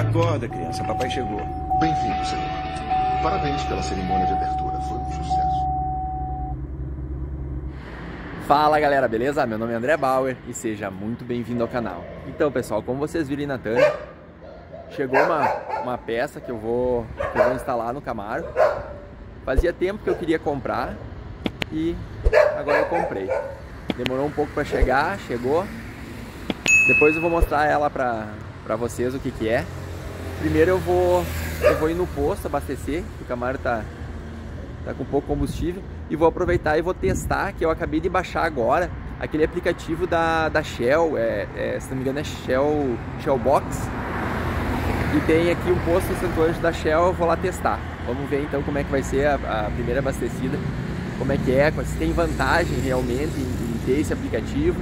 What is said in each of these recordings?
Acorda, criança, papai chegou. Bem-vindo, senhor. Parabéns pela cerimônia de abertura. Foi um sucesso. Fala galera, beleza? Meu nome é André Bauer e seja muito bem-vindo ao canal. Então pessoal, como vocês viram na thumb, chegou uma, uma peça que eu, vou, que eu vou instalar no Camaro. Fazia tempo que eu queria comprar e agora eu comprei. Demorou um pouco para chegar, chegou. Depois eu vou mostrar ela para pra vocês o que que é. Primeiro eu vou, eu vou ir no posto abastecer, o Camaro tá, tá com pouco combustível. E vou aproveitar e vou testar, que eu acabei de baixar agora, aquele aplicativo da, da Shell, é, é, se não me engano é Shell, Shell Box. E tem aqui um posto instantâneo da Shell, eu vou lá testar. Vamos ver então como é que vai ser a, a primeira abastecida, como é que é, se tem vantagem realmente em, em ter esse aplicativo.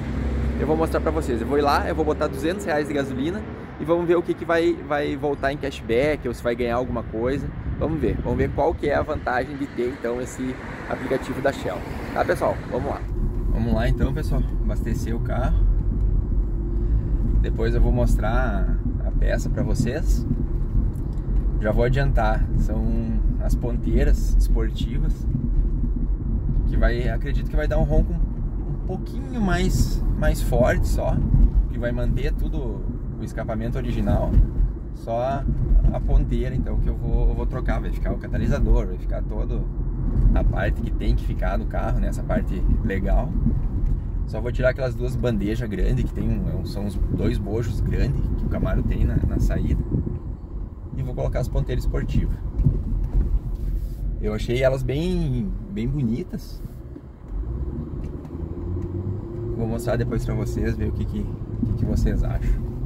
Eu vou mostrar pra vocês. Eu vou ir lá, eu vou botar 200 reais de gasolina e vamos ver o que, que vai, vai voltar em cashback ou se vai ganhar alguma coisa. Vamos ver, vamos ver qual que é a vantagem de ter então esse aplicativo da Shell. Tá pessoal? Vamos lá. Vamos lá então pessoal, abastecer o carro. Depois eu vou mostrar a peça para vocês. Já vou adiantar, são as ponteiras esportivas que vai, acredito que vai dar um ronco um pouquinho mais mais forte só, que vai manter tudo o escapamento original, só a, ponteira então que eu vou, eu vou trocar, vai ficar o catalisador, vai ficar todo a parte que tem que ficar do carro, né? essa parte legal. Só vou tirar aquelas duas bandejas grandes que tem um, são os dois bojos grandes que o Camaro tem na, na saída. E vou colocar as ponteiras esportivas. Eu achei elas bem, bem bonitas. Vou mostrar depois pra vocês, ver o que, que, que vocês acham.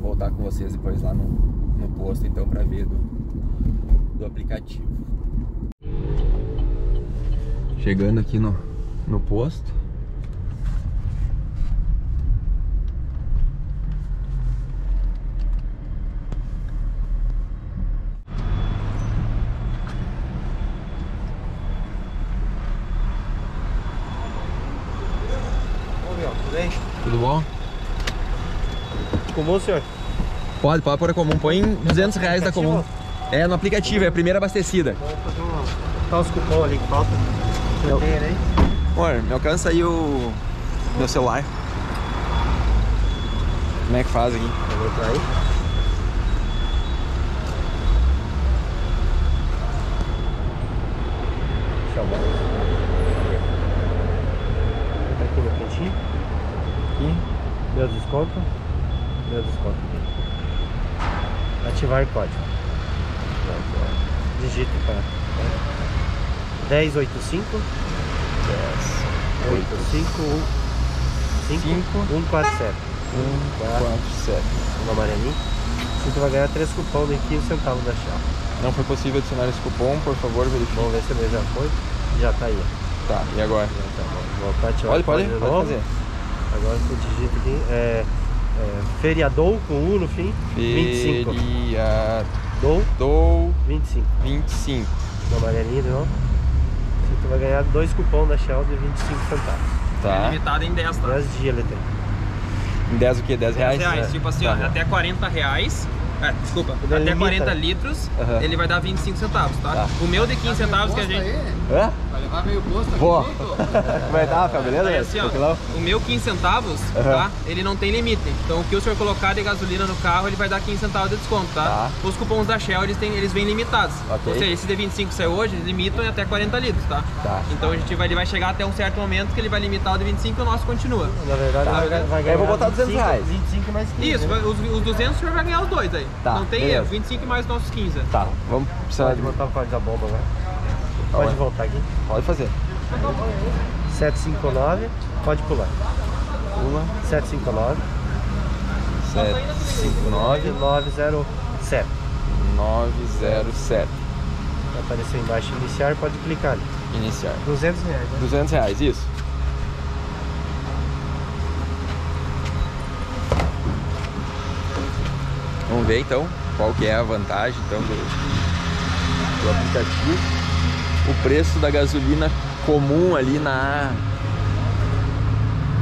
Voltar com vocês depois lá no, no posto então pra ver do, do aplicativo. Chegando aqui no, no posto. Tudo bom? Comum, senhor? Pode, pode pôr a comum. Põe 200 reais da comum. É, no aplicativo, é a primeira abastecida. Tá os cupons ali que falta. Eu-? Amor, me alcança aí o meu celular. Como é que faz aqui? Eu vou entrar aí. Deixa eu. Tá aqui no cantinho. Aqui. Meu desconto. Meu desconto aqui. Ativar código. Digita para 1085 1085 147 147. no amarelinho. Você vai ganhar 3 cupons de 15 centavos da Shell. Não foi possível adicionar esse cupom, por favor, verifique. Vamos ver se meu já foi. Já tá aí. Tá, e agora? Bom. Vou voltar a ativar Pode, pode, pode novo. fazer. Agora você digita aqui. É, é, feriadou com U no fim. 25. Feriadou Dou 25. 25. No amarelinho de novo. Você vai ganhar dois cupons da Shell de 25 centavos. Tá. Limitado em 10, tá? 10 dias ele tem. Em 10 o quê? 10 reais? 10 reais, É, tipo assim, tá ó, até 40 reais. É, desculpa, Ele até limita. 40 litros, Aham. ele vai dar 25 centavos, tá? Tá. O meu de 15 centavos que a gente. Hã? Vai levar meio posto aqui Vou. dentro? Como é que tá, Rafael? Beleza? Aí, assim, ó, o meu 15 centavos, Aham. tá? Ele não tem limite. Então o que o senhor colocar de gasolina no carro, ele vai dar 15 centavos de desconto, tá? Tá. Os cupons da Shell, eles, têm, eles vêm limitados. Ok. Ou seja, esse de 25 que saiu hoje, eles limitam em até 40 litros, tá? Tá. Então a gente vai, ele vai chegar até um certo momento que ele vai limitar o de 25 e o nosso continua. Na verdade, Tá. vai, vai ganhar. Eu vou botar 200 25, reais. 25 mais 15. Isso, né? os, os 200 o senhor vai ganhar os dois aí. Tá, não tem beleza. erro, 25 mais os nossos 15. Tá, vamos precisar de... botar o código da bomba agora. Pode bom. voltar aqui. Pode fazer. 759, pode pular. Pula. 759 759 907. 907. Vai aparecer embaixo iniciar, pode clicar ali. Iniciar. 200 reais, né? 200 reais, isso. Vamos ver então qual que é a vantagem então do, do aplicativo. O preço da gasolina comum ali na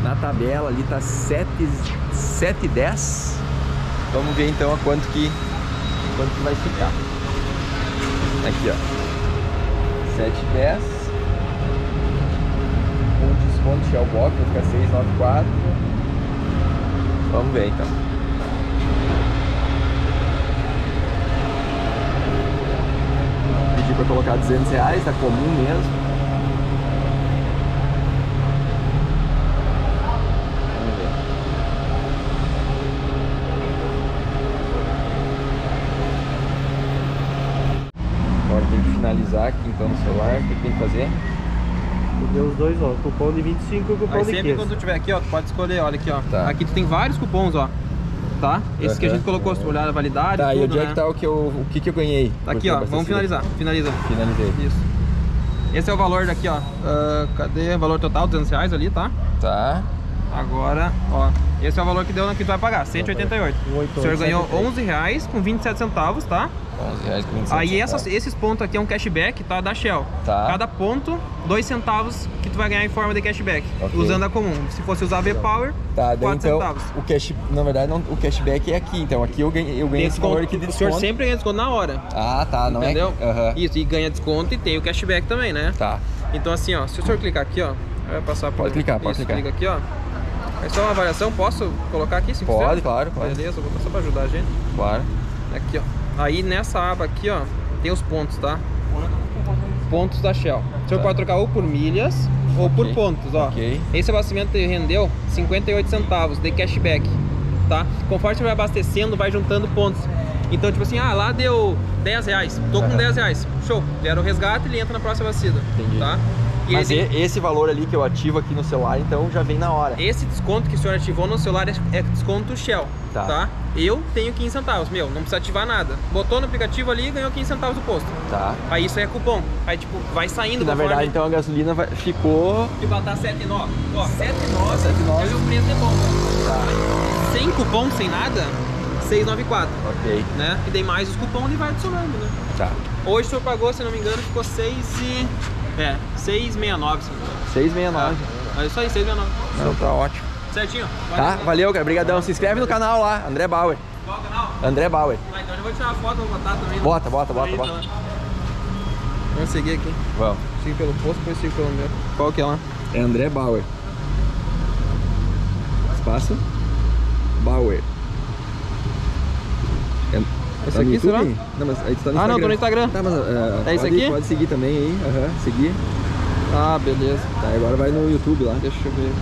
na tabela ali tá 7 7,10 Vamos ver então a quanto que, quanto que vai ficar. Aqui, ó. 7,10. Com desconto Shell Box vai ficar 6,94. Vamos ver então. Pedi pra colocar 200 reais, tá comum mesmo. Vamos ver. Agora tem que finalizar aqui então no celular. O que tem que fazer? Deu os dois, ó. Cupom de 25 e o cupom Aí de sempre 15. quando tu tiver aqui, ó, tu pode escolher, olha aqui, ó. Tá. Aqui tu tem vários cupons, ó. Tá? Esse que a gente colocou, se olhar a validade, Tá, e tudo, onde é né? que tá o que eu, o que que eu ganhei? Tá aqui, eu ó. Vamos finalizar. Finaliza. Finalizei. Isso. Esse é o valor daqui, ó. Ah, cadê? Valor total, 200 reais ali, tá? Tá. Agora, ó. Esse é o valor que deu que tu vai pagar, 188. O senhor ganhou 188. 11 reais com 27 centavos, tá? 11 reais com 27 Aí essas, esses pontos aqui é um cashback, tá? Da Shell. Tá. Cada ponto, 2 centavos que tu vai ganhar em forma de cashback. Ok. Usando a comum. Se fosse usar V-Power, Tá, daí 4 então centavos. o cash, na verdade não, o cashback é aqui, então aqui eu ganhei, eu ganhei Tem esse valor aqui desconto. de O senhor desconto. sempre ganha desconto na hora. Ah, tá, não entendeu? é? Aham. Isso, e ganha desconto e tem o cashback também, né? Tá. Então assim, ó, se o senhor clicar aqui, ó, vai passar por... Pode clicar, pode Isso, clicar. clica aqui, ó. É só uma avaliação, posso colocar aqui? 5 Pode, claro, pode. Beleza, vou botar só pra ajudar a gente. Claro. Aqui, ó. Aí nessa aba aqui, ó, tem os pontos, tá? Pontos da Shell. O senhor Tá. pode trocar ou por milhas ou por Ok, pontos, ó. ok. Esse abastecimento rendeu 58 centavos de cashback, tá? Conforme você vai abastecendo, vai juntando pontos. Então, tipo assim, ah, lá deu 10 reais, tô com Aham. 10 reais. Show, gera o resgate e ele entra na próxima abastecida, Entendi. tá? E Mas aí, e- esse valor ali que eu ativo aqui no celular, então já vem na hora. esse desconto que o senhor ativou no celular é é desconto Shell, Tá. tá? Eu tenho 15 centavos, meu, não precisa ativar nada. Botou no aplicativo ali e ganhou 15 centavos do posto. Tá. Aí isso é cupom. Aí tipo, vai saindo na verdade, então a gasolina vai- ficou. Que vai estar 7,9. Ó, 7,9 7,9. é o preço de bomba. Tá. Sem cupom, sem nada, 6,94, Ok. né? E daí mais os cupons ele vai adicionando, né? Tá. Hoje o senhor pagou, se não me engano, ficou 6 e... É, 6,69, se não me engano. 669. Ah, é isso aí, 6,69. Não, tá ótimo. Certinho? Tá, valeu, cara. Obrigadão. Se inscreve no canal lá, André Bauer. Qual o canal? André Bauer. Ah, então eu vou tirar uma foto, vou botar também. Bota, bota, bota, Aí, bota. tá. Vamos seguir aqui. Vamos. Siga pelo posto, depois siga pelo meu. Qual que é lá? É André Bauer. Espaço. Bauer. É, Esse tá aqui, será? YouTube? Não, mas aí tu tá no Ah, não, tô no Instagram. Instagram. Tá, mas é, É esse pode, aqui? Pode seguir também aí. Aham, seguir. Ah, beleza. Tá, agora vai no YouTube lá. Deixa eu ver.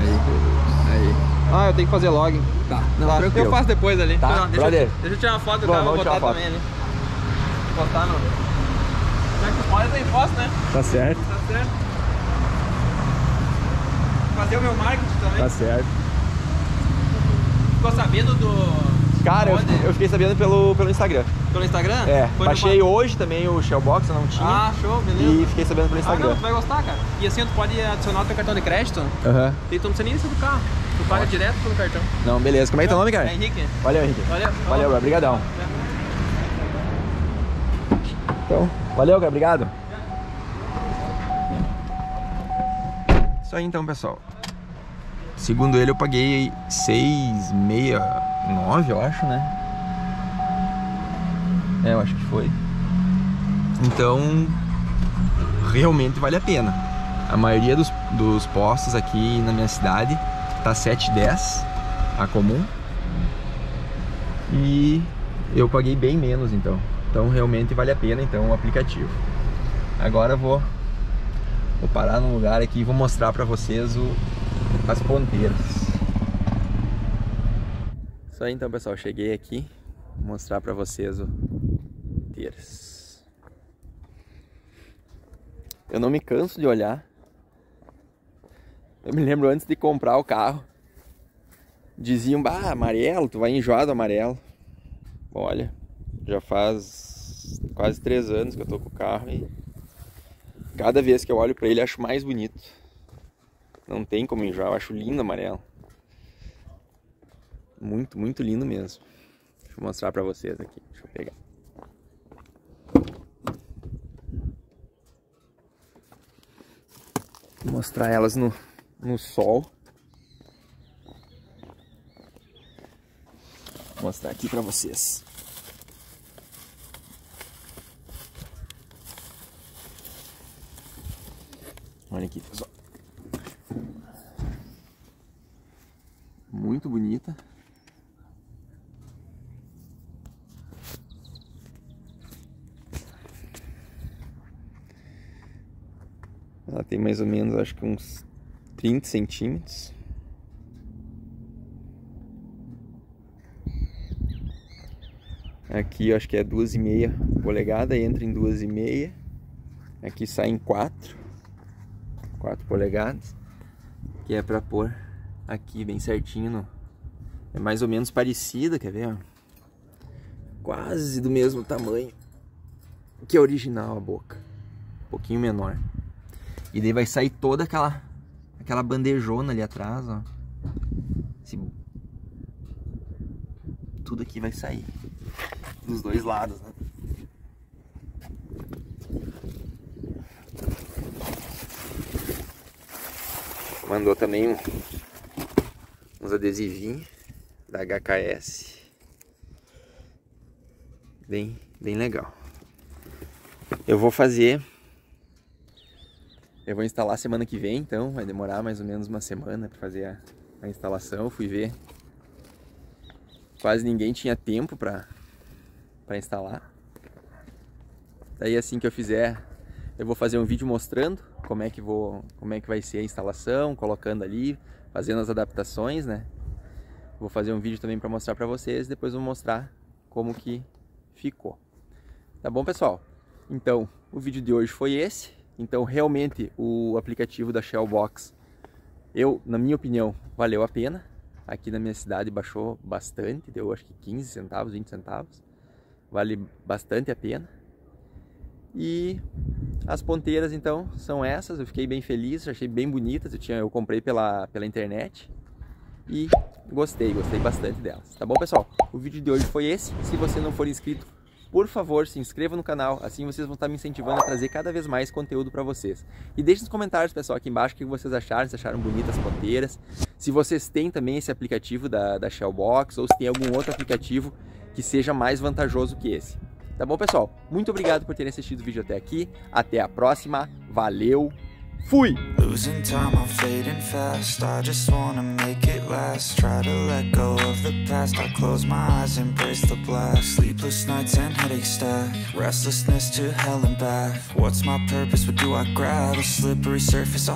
Aí. Aí. Ah, eu tenho que fazer login. Tá, não, Tá, tranquilo. eu faço depois ali. Tá, deixa, eu, deixa eu tirar uma foto do carro, vou botar também ali. Botar no. Já que pode, tem posto, né? Tá certo, Tá certo. Fazer o meu marketing também. tá certo. Ficou sabendo do. Cara, eu, eu fiquei sabendo pelo, pelo Instagram. Pelo Instagram? É, Foi baixei ba- hoje também o Shellbox, eu não tinha. Ah, show, beleza. e fiquei sabendo pelo Ah, não, Instagram. tu vai gostar, cara. E assim, tu pode adicionar o teu cartão de crédito. Aham. E tu não precisa nem do carro. Tu paga direto pelo cartão. Não, beleza. Como é que é teu nome, cara? É Henrique. Valeu, Henrique. Valeu. Valeu, cara. Obrigadão. Então, valeu, cara. Obrigado. Isso aí então, pessoal. Segundo ele, eu paguei 6,69, eu acho, né? É, eu acho que foi. Então, realmente vale a pena. A maioria dos, dos postos aqui na minha cidade tá 7,10 a comum. E eu paguei bem menos então. Então realmente vale a pena então o aplicativo. Agora eu vou vou parar num lugar aqui e vou mostrar para vocês o, as ponteiras. Isso aí então, pessoal, cheguei aqui vou mostrar para vocês o ponteiras. Eu não me canso de olhar. Eu me lembro antes de comprar o carro, diziam, bah, amarelo, tu vai enjoar do amarelo. Bom, olha, já faz quase três anos que eu tô com o carro e cada vez que eu olho pra ele acho mais bonito. Não tem como enjoar, eu acho lindo amarelo. Muito, muito lindo mesmo. Deixa eu mostrar pra vocês aqui, deixa eu pegar. Vou mostrar elas no, no sol. Vou mostrar aqui pra vocês. Olha aqui, pessoal. Muito bonita. Ela tem mais ou menos, acho que uns 30 centímetros. Aqui acho que é duas e meia polegada, entra em duas e meia. Aqui sai em quatro, quatro polegadas, que é para pôr aqui bem certinho. É mais ou menos parecida, quer ver? Quase do mesmo tamanho que a original a boca, um pouquinho menor. E daí vai sair toda aquela aquela bandejona ali atrás, ó. Esse... Tudo aqui vai sair dos dois lados, né? Mandou também um, uns adesivinhos da HKS. Bem, bem legal. Eu vou fazer eu vou instalar semana que vem, então vai demorar mais ou menos uma semana para fazer a, a, instalação. Eu fui ver, quase ninguém tinha tempo para para instalar. Daí assim que eu fizer, eu vou fazer um vídeo mostrando como é que vou, como é que vai ser a instalação, colocando ali, fazendo as adaptações, né? Vou fazer um vídeo também para mostrar para vocês, depois vou mostrar como que ficou. Tá bom, pessoal? Então, o vídeo de hoje foi esse. Então, realmente, o aplicativo da Shellbox, eu, na minha opinião, valeu a pena. Aqui na minha cidade baixou bastante, deu acho que 15 centavos, 20 centavos vale bastante a pena. E as ponteiras então são essas, eu fiquei bem feliz, achei bem bonitas, eu, tinha, eu comprei pela, pela internet e gostei, gostei bastante delas. Tá bom pessoal? O vídeo de hoje foi esse, se você não for inscrito, por favor se inscreva no canal, assim vocês vão estar me incentivando a trazer cada vez mais conteúdo para vocês. E deixe nos comentários pessoal aqui embaixo o que vocês acharam, se acharam bonitas as ponteiras, se vocês têm também esse aplicativo da, da Shellbox ou se tem algum outro aplicativo que seja mais vantajoso que esse. Tá bom, pessoal? Muito obrigado por terem assistido o vídeo até aqui. Até a próxima. Valeu. Fui! Losing time, I'm fading fast. I just wanna make it last. Try to let go of the past. I close my eyes, embrace the blast. Sleepless nights and headache stack. Restlessness to hell and back. What's my purpose, what do I grab? A slippery surface, I'll